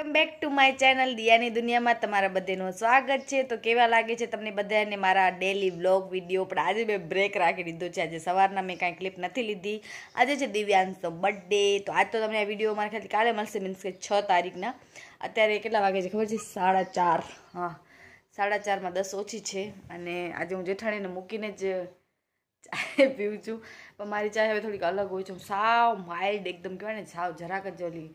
Welcome back to my channel દિયાની દુનિયામાં તમારા બધાનું સ્વાગત છે. તો કેવા લાગે છે તમને બધાને મારા ડેલી વ્લોગ વીડિયો પણ આજે મેં બ્રેક રાખી દીધો છે. આજે સવારના મેં કાંઈ ક્લિપ નથી લીધી. આજે છે દિવ્યાંશનો બર્થડે તો આજ તો તમને આ વીડિયો મારા ખ્યાલથી કાલે મળશે. મીન્સ કે છ તારીખના. અત્યારે કેટલા વાગે છે ખબર છે? સાડા ચાર. હા. સાડા ચારમાં દસ ઓછી છે. અને આજે હું જેઠાણીને મૂકીને જ ચાય પીવું છું. પણ મારી ચાય હવે થોડીક અલગ હોય છે. સાવ માઇલ્ડ એકદમ કહેવાય ને, સાવ જરાક જ ઓલી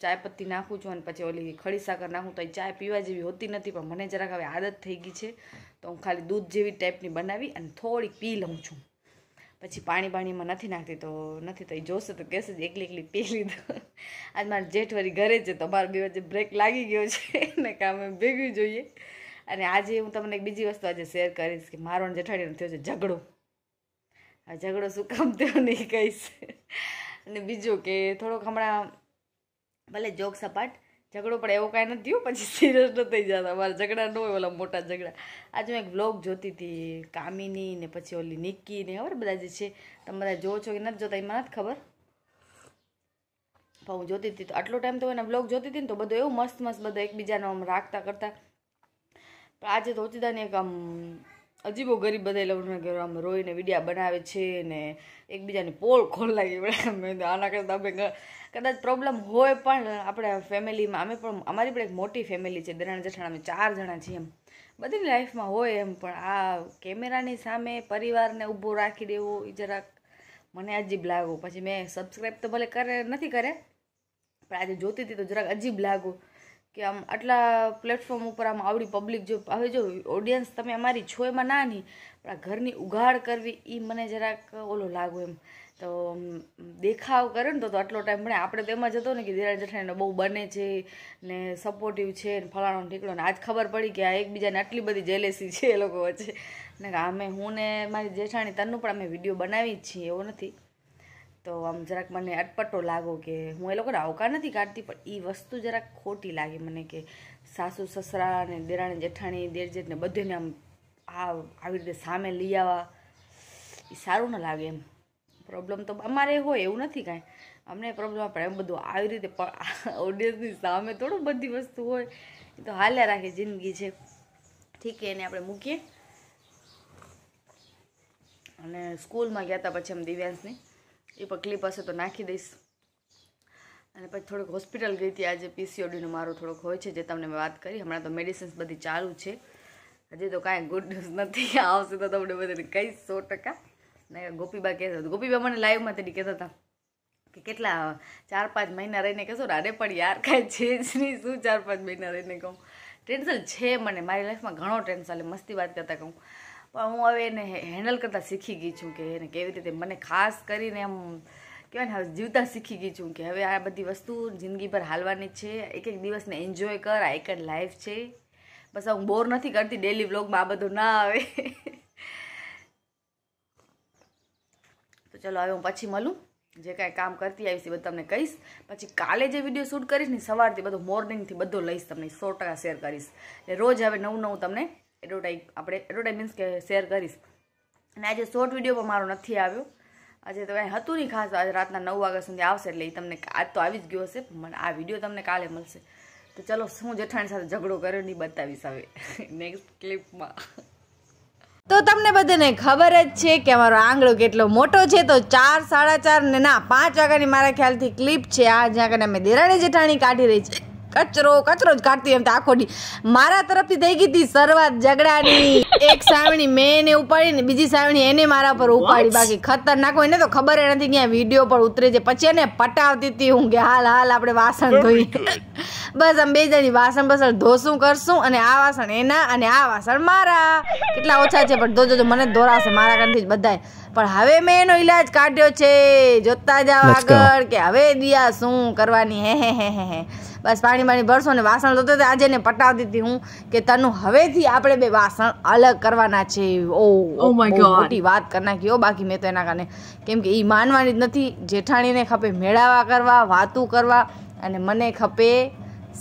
ચાય પત્તી નાખું છું અને પછી ઓલી ખડી સાકર નાખું તો એ ચાય પીવા જેવી હોતી નથી, પણ મને જરાક હવે આદત થઈ ગઈ છે. તો હું ખાલી દૂધ જેવી ટાઈપની બનાવી અને થોડીક પી લઉં છું. પછી પાણી પાણીમાં નથી નાખતી તો નથી તો એ જોશે તો કહેશે જ એકલી એકલી પી લીધું. આજ મારા જેઠવરી ઘરે છે તો મારો બે વચ્ચે બ્રેક લાગી ગયો છે, એને કામ ભેગવી જોઈએ. અને આજે હું તમને એક બીજી વસ્તુ આજે શેર કરીશ કે મારો જેઠાડીનો થયો છે ઝઘડો. આ ઝઘડો શું કામ થયો નહીં કહીશ. અને બીજું કે થોડોક હમણાં ભલે જોક સપાટ ઝઘડો પણ એવો કાંઈ નથી થયું પછી સિરિયસ ન થઈ જતા. અમારા ઝઘડા ન હોય, ઓલા મોટા ઝઘડા. આજે મેં એક વ્લોગ જોતી હતી, કામિની ને પછી ઓલી નિક્કી ને, ખબર બધા જે છે? તમે બધા જોવો છો કે નથી જોતા, એમાં નથી ખબર? પણ હું જોતી હતી. તો આટલો ટાઈમ તો એના વ્લોગ જોતી હતી ને, તો બધું એવું મસ્ત મસ્ત બધા એકબીજાનો આમ રાખતા કરતા. પણ આજે તો ઓચિતાની એક આમ અજીબો ગરીબ બધા લગ્ન કે આમ રોઈને વિડીયા બનાવે છે ને એકબીજાની પોળ ખોલ લાગી મેં આના કરતાં અમે કદાચ પ્રોબ્લેમ હોય પણ આપણે ફેમિલીમાં અમે પણ, અમારી પણ એક મોટી ફેમિલી છે. દરાણ જઠાણા અમે ચાર જણા છીએ એમ. બધીની લાઈફમાં હોય એમ, પણ આ કેમેરાની સામે પરિવારને ઊભો રાખી દેવો એ જરાક મને અજીબ લાગુ પછી મેં સબસ્ક્રાઈબ તો ભલે કરે, નથી કરે પણ આજે જોતી હતી તો જરાક અજીબ લાગુ કે આમ આટલા પ્લેટફોર્મ ઉપર આમ આવડી પબ્લિક જો હવે જો ઓડિયન્સ તમે અમારી છો એમાં ના નહીં પણ આ ઘરની ઉઘાડ કરવી એ મને જરાક ઓલો લાગુ એમ. તો દેખાવ કરે ને તો આટલો ટાઈમ ભણે. આપણે તો એમાં જતો ને કે દિરાજ જેઠાણીને બહુ બને છે ને સપોર્ટિવ છે ને ફલાણો ઢીકળો ને. આજ ખબર પડી કે આ એકબીજાને આટલી બધી જેલેસી છે એ લોકો વચ્ચે. ને અમે હું ને મારી જેઠાણી તનનું પણ અમે વીડિયો બનાવી જ છીએ, એવો નથી. તો આમ જરાક મને અટપટો લાગો કે હું એ લોકોને આવકાર નથી કાઢતી, પણ એ વસ્તુ જરાક ખોટી લાગી મને કે સાસુ, સસરા અને દેરાણી, જેઠાણી દેર ને બધેને આમ આ આવી રીતે સામે લઈ આવવા એ સારું ન લાગે એમ. પ્રોબ્લેમ તો અમારે હોય એવું નથી કાંઈ. અમને પ્રોબ્લેમ પણ એમ બધું આવી રીતે ઓડિયન્સની સામે થોડું બધી વસ્તુ હોય. એ તો હાલ્યા રાખે જિંદગી છે. ઠીક એને આપણે મૂકીએ. અને સ્કૂલમાં ગયા હતા પછી આમ દિવ્યાંશની. એ પકલી પાસે તો નાખી દઈશ. અને પછી થોડુંક હોસ્પિટલ ગઈ હતી આજે પીસીઓડીનો મારો થોડોક હોય છે, જે તમને મેં વાત કરી. હમણાં તો મેડિસિન્સ બધી ચાલુ છે. હજી તો કાંઈ ગુડ ન્યૂઝ નથી. આવશે તો તમને બધાને કહીશ સો ટકા. ને ગોપીબા કહેતા હતા. ગોપીબા મને લાઈવમાં તેની કહેતા હતા કે કેટલા ચાર પાંચ મહિના રહીને કહેશો ને, અરે, પણ યાર, કાંઈ છે જ નહીં. શું ચાર પાંચ મહિના રહીને કહું? ટેન્શન છે મને. મારી લાઈફમાં ઘણો ટેન્શન મસ્તી વાત કરતાં કહું. પણ હું હવે એને હેન્ડલ કરતાં શીખી ગઈ છું કે એને કેવી રીતે મને ખાસ કરીને એમ કહેવાય ને, હવે જીવતા શીખી ગઈ છું કે હવે આ બધી વસ્તુ જિંદગીભર હાલવાની છે. એક એક દિવસને એન્જોય કર, આ એક જ લાઈફ છે. બસ હું બોર નથી કરતી ડેલી વ્લોગમાં આ બધું ના આવે. તો ચલો હવે હું પછી મળું. જે કાંઈ કામ કરતી આવીશ એ બધું તમને કહીશ. પછી કાલે જે વીડિયો શૂટ કરીશ ને સવારથી બધું મોર્નિંગથી બધું લઈશ તમને, સો ટકા શેર કરીશ. એટલે રોજ હવે નવું નવું તમને એડવર્ટાઈઝ આપણે એડવર્ટાઈઝ મીન્સ કે શેર કરીશ. અને આજે શોર્ટ વીડિયો પણ મારો નથી આવ્યો. આજે તો કાંઈ હતું નહીં ખાસ. આજે રાતના નવ વાગ્યા સુધી આવશે એટલે એ તમને આજ તો આવી જ ગયો હશે. મને આ વીડિયો તમને કાલે મળશે. તો ચલો હું જેઠાણી સાથે ઝઘડો કર્યો નહીં બતાવીશ હવે. નેક્સ્ટ ક્લિપમાં તો તમને બધાને ખબર જ છે કે અમારો આંગળો કેટલો મોટો છે. તો ચાર, સાડા ચાર ને ના, પાંચ વાગ્યાની મારા ખ્યાલથી ક્લિપ છે. આ જ્યાં કને અમે દેરાણી જેઠાણી કાઢી રહી છે. કચરો કચરો જ કાઢતી એમ તો આખો દી મારા તરફથી થઈ ગઈ હતી શરૂઆત ઝઘડાની. એક સાવણી મેં એને ઉપાડી ને બીજી સાવણી એને મારા પર ઉપાડી. બાકી ખતરનાક હોય ને તો ખબર નથી ક્યાં વીડિયો પર ઉતરે છે. પછી એને પટાવતી હતી હું કે હાલ હાલ આપણે વાસણ ધોઈ. બસ આમ બે જણી વાસણ બસણ ધોશું કરશું અને આ વાસણ એના અને આ વાસણ મારા. કેટલા ઓછા છે પણ ધોજો મને ધોરાશે મારા કારણથી જ બધાય. પણ હવે મેં એનો ઈલાજ કાઢ્યો છે. જોતા જાવ આગળ કે હવે દિયા શું કરવાની? હે હે હે હે હે. બસ પાણી પાણી ભરશો ને વાસણ ધોતો તો આજે ને પટાવતી હતી હું કે તનું હવેથી આપણે બે વાસણ અલગ કરવાના છે. ઓ Oh મોટી વાત કરી નાખી ઓ બાકી મેં તો એના કારણે. કેમ કે એ માનવાની જ નથી. જેઠાણીને ખપે મેળાવા કરવા વાતું કરવા અને મને ખપે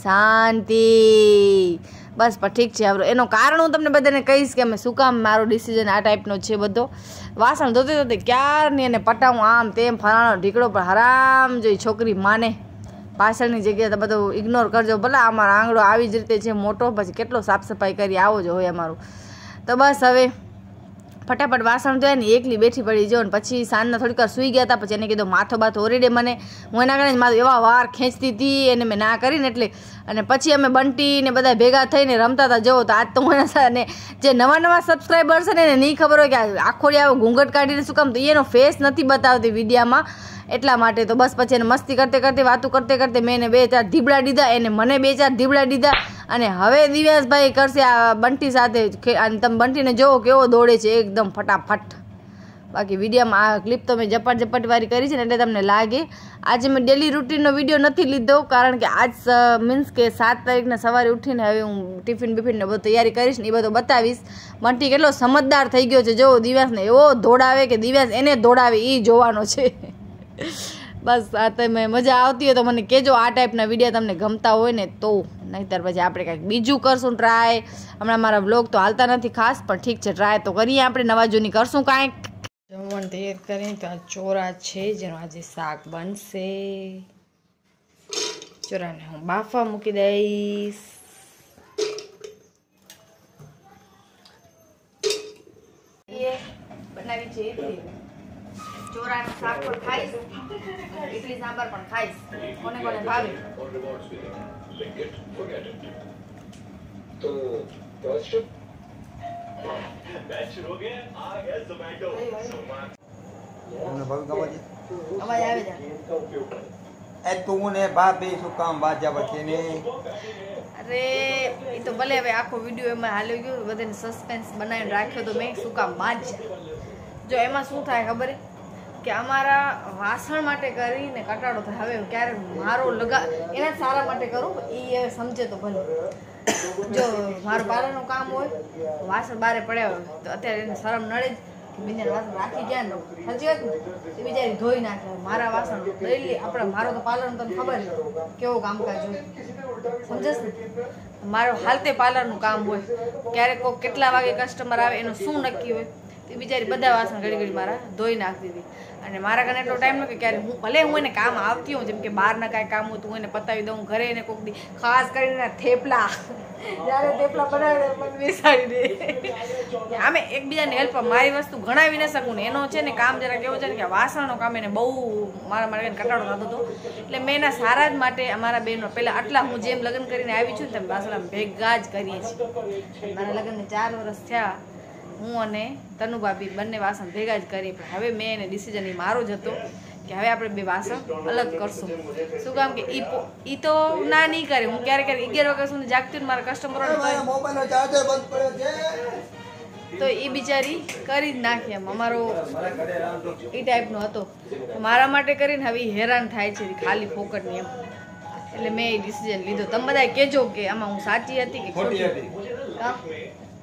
શાંતિ. બસ, પણ ઠીક છે હવે એનું કારણ હું તમને બધાને કહીશ કે અમે શું કામ મારો ડિસિઝન આ ટાઈપનો છે બધો. વાસણ ધોતી ધોતી ક્યારની એને પટાવું? આમ તેમ ફલાણો ઢીકડો, પણ હરામ જોઈ છોકરી માને. પાછળની જગ્યાએ તો બધું ઇગ્નોર કરજો. ભલે અમારો આંગળો આવી જ રીતે છે, મોટો, પછી કેટલો સાફ સફાઈ કરી, આવો જ હોય અમારું. તો બસ હવે ફટાફટ વાસણ ધોયા ને એકલી બેઠી પડી જાઉં પછી સાંજના થોડીક વાર સૂઈ ગયા હતા, પછી એને કીધું, માથો બાથો ઓરીડે મને. હું એના કારણે મારું એવા વાર ખેંચતી હતી એને મેં ના કરીને એટલે. અને પછી અમે બંટી ને બધા ભેગા થઈને રમતા હતા જવો તો આજ તો હું અને જે નવા નવા સબસ્ક્રાઈબર્સ છે ને એને નહીં ખબર હોય કે આખોડી આવો ઘૂંઘટ કાઢીને શું કામ, તો એનો ફેસ નથી બતાવતી વિડીયામાં એટલા માટે તો બસ પછી એને મસ્તી કરતે કરતે વાતું કરતે કરતે મેં એને બે ચાર ધીબડા દીધા, એને મને બે ચાર ધીબડા દીધા. અને હવે દિવ્યાસભાઈ કરશે આ બંટી સાથે અને તમે બંટીને જોવો કેવો દોડે છે એકદમ ફટાફટ. બાકી વિડીયોમાં આ ક્લિપ તો મેં ઝપટ ઝપટવારી કરી છે ને એટલે તમને લાગે. આજે મેં ડેલી રૂટીનનો વીડિયો નથી લીધો, કારણ કે આજ મીન્સ કે સાત તારીખને સવારે ઉઠીને હવે હું ટિફિન બિફિનને બધું તૈયારી કરીશ ને એ બધું બતાવીશ. બંટી કેટલો સમજદાર થઈ ગયો છે. જો દિવ્યાસને એવો દોડાવે કે દિવ્યાસ એને દોડાવે એ જોવાનો છે. બસ આ તમે મજા આવતી હોય તો મને કહેજો. આ ટાઈપના વીડિયો તમને ગમતા હોય ને તો. નહીંતર પછી આપણે કંઈક બીજું કરશું ટ્રાય હમણાં મારા બ્લોગ તો હાલતા નથી ખાસ, પણ ઠીક છે ટ્રાય તો કરીએ આપણે. નવા જૂની કરશું કાંઈક. જમવાનું તૈયાર કરીને તો આ ચોરા છે, જેનું આજે શાક બનશે. ચોરાને હું બાફા મૂકી દઈશ એ બનાવી છે ઇડલી ચોરાનું શાક પણ ખાઈશ ઇડલી સાંભાર પણ ખાઈશ. કોને કોને ભાવે. તમને અવાજ આવે છે. એ તું ને ભાભી શું કામ વચ્ચે ને? અરે એ તો ભલે હવે આખો વીડિયો એમાં હાલ્યો ગયો બધાને સસ્પેન્સ બનાવીને રાખ્યો તો મેં શું કામ બાજ જો એમાં શું થાય ખબર? કે અમારા વાસણ માટે કરીને કટાડો થાય. હવે ક્યારે મારો લગા, એના સારા માટે કરું એ સમજે તો ભલે. જો મારું પાર્લરનું કામ હોય, વાસણ બારે પડ્યા હોય, તો અત્યારે એને શરમ નડે જ બીજા વાસણ રાખી ગયા ને સાચી વાત ને એ ધોઈ નાખે. મારા વાસણ ડેલી આપણે, મારો તો પાર્લરનું તને ખબર છે. કેવું કામકાજ હોય. સમજસ ને મારો હાલતે પાર્લરનું કામ હોય. ક્યારેક કોઈ કેટલા વાગે કસ્ટમર આવે, એનું શું નક્કી હોય? તે બિચારી બધા વાસણ ઘડી ઘડી મારા ધોઈ નાખતી હતી. અને મારા કને એટલો ટાઈમ ન કે ક્યારે હું ભલે હું એને કામ આવતી હોઉં, જેમ કે બહારના કાંઈ કામ હોય હું એને પતાવી દઉં, ઘરે એને કોક દી. ખાસ કરીને થેપલા. જ્યારે થેપલા બનાવે મને બેસાડી દે. આમે એકબીજાને હેલ્પ મારી વસ્તુ ગણાવી ન શકું ને એનો છે ને કામ જરા કેવો છે ને કે વાસણનો કામ એને બહુ મારા માટે કટાડો થતો હતો. એટલે મેં એના સારા જ માટે અમારા બહેનો પહેલાં આટલા હું જેમ લગ્ન કરીને આવી છું ને તેમ વાસણ ભેગા જ કરીએ છીએ. મારા લગ્નને ચાર વર્ષ થયા. હું અને તનુ ભાભી બંને વાસણ ભેગા જ કરીએ પણ હવે મેં એને ડિસિઝન એ મારો જ હતો કે હવે આપણે બે વાસણ અલગ કરશું. શું કામ કે ઈ ઈ તો ના નહીં કરે. હું ક્યારેક ક્યારેક અગિયાર વાગ્યા સુધી જાગતી ને મારા કસ્ટમરો તો એ બિચારી કરી જ નાખી એમ. અમારો એ ટાઈપનો હતો. મારા માટે કરીને હવે હેરાન થાય છે ખાલી ફોકટની એમ. એટલે મેં એ ડિસિઝન લીધો. તમે બધા કહેજો કે આમાં હું સાચી હતી કે ખોટી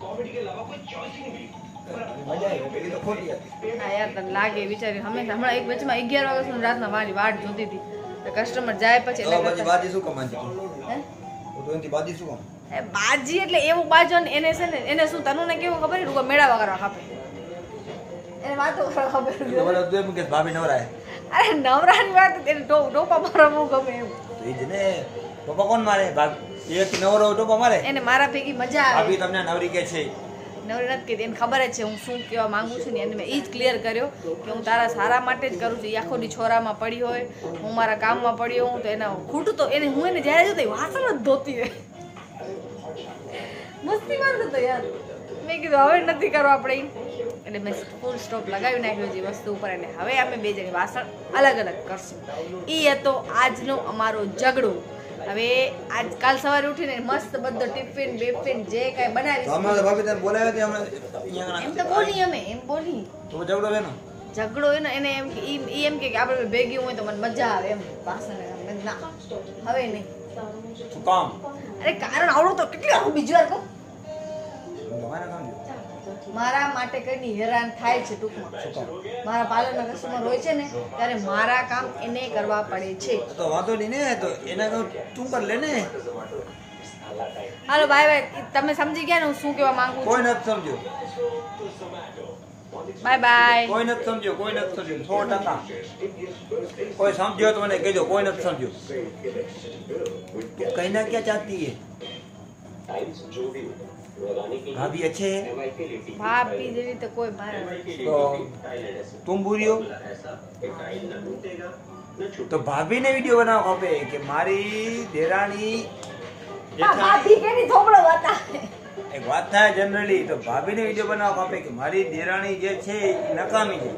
ખોટી હતી. હા યાર તને લાગે બિચારી હંમેશા હમણાં એક વચમાં અગિયાર વાગ્યા સુધી રાતના મારી વાટ જોતી હતી. કસ્ટમર જાય પછી એટલે બાજી શું શું કામ? એટલે એવું બાજો ને એને છે ને એને શું તનુ ને કેવું ખબર રૂપા મેળાવા કરવા ખાપે એને વાતો કરવા ખબર તો એમ કે ભાભી નવરાય. અરે નવરાની વાત એને ટો- ટોપા મારવા બહુ ગમે એવું. તો એ જ ને. પપ્પા કોણ મારે? ભાભી એક નવરો ટોપો મારે? એને મારા ભેગી મજા આવે. ભાભી તમને નવરી કે છે. નવરી નથી એને ખબર જ છે હું શું કહેવા માંગુ છું ને એને મેં એ જ ક્લિયર કર્યો કે હું તારા સારા માટે જ કરું છું. એ આખો છોરામાં પડી હોય, હું મારા કામમાં પડ્યો હું તો એના ખૂટું તો એને હું એને જ્યારે જોતી વાસણ જ ધોતી હોય. મસ્તી મારતો તો યાર. મેં કીધું, હવે નથી કરવા આપણે. એટલે મેં ફૂલ સ્ટોપ લગાવી નાખ્યો જે વસ્તુ ઉપર અને હવે અમે બે જણ વાસણ અલગ અલગ કરશું. એ હતો આજનો અમારો ઝઘડો. હવે આજ કાલ સવારે ઉઠીને મસ્ત બધો ટિફિન બિફિન જે કાંઈ બનાવી અમે તો ભાભી તને બોલાવ્યા હતી હમણાં? એમ તો બોલી અમે એમ બોલી. તો ઝઘડો એનો ઝઘડો એને એને એમ કે ઈ એમ કે કે આપણે ભેગી હોય તો મને મજા આવે એમ. વાસણ ના હવે નહીં. કામ? અરે કારણ આવડું તો કેટલી બીજી વાર કહું. મારા માટે કઈની હેરાન થાય છે ટૂંકમાં. મારા પાર્લરના કસ્ટમર હોય છે ને ત્યારે મારા કામ એને કરવા પડે છે. તો વાંધો નહીં ને તો એના તો તું પર લે ને. હાલો બાય બાય તમે સમજી ગયા ને હું શું કહેવા માંગુ કોઈ નથી સમજ્યો. બાય બાય કોઈ નથી સમજ્યો કોઈ નથી સમજ્યો. સો ટકા. કોઈ સમજ્યો તો મને કહેજો કોઈ નથી સમજ્યો. કઈ ના ક્યાં ચાહતી હે भाभी अच्छे हैं ભાભી જેવી તો કોઈ મારે નથી. तो तुम बुरी हो તો ભાભીને વિડીયો બનાવવા ખપે કે મારી દેરાણી જેઠાણી ભાભી કેની થોબડો હતા એક વાત થાય જનરલી તો ભાભીને વિડીયો બનાવવા ખપે કે મારી દેરાણી જે છે એ નકામી છે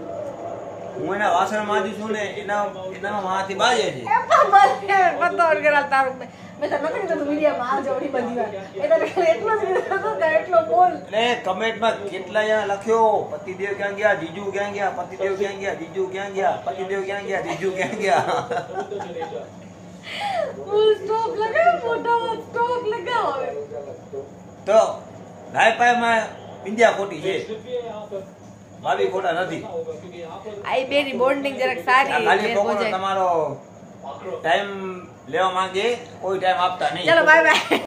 હું એના વાસણ માંજુ છું ને એના એના માથી બાજે છે પતો વગેરે તારું મેં તો આવજો બધી વાર. એટલો જ કીધું કે એટલો બોલ. એટલે કમેન્ટમાં કેટલા જણા લખ્યો પતિદેવ ક્યાં ગયા જીજુ ક્યાં ગયા પતિદેવ ક્યાં ગયા જીજુ ક્યાં ગયા પતિદેવ ક્યાં ગયા જીજુ ક્યાં ગયા? ફૂલ સ્ટોપ લગાવ મોઢામાં સ્ટોપ લગાવ તો લાય ઇન્ડિયા ખોટી છે. મારી ખોટા નથી. આઈ બેની બોન્ડિંગ જરાક સારી તમારો ટાઈમ લેવા માંગે કોઈ ટાઈમ આપતા નહીં. ચલો બાય બાય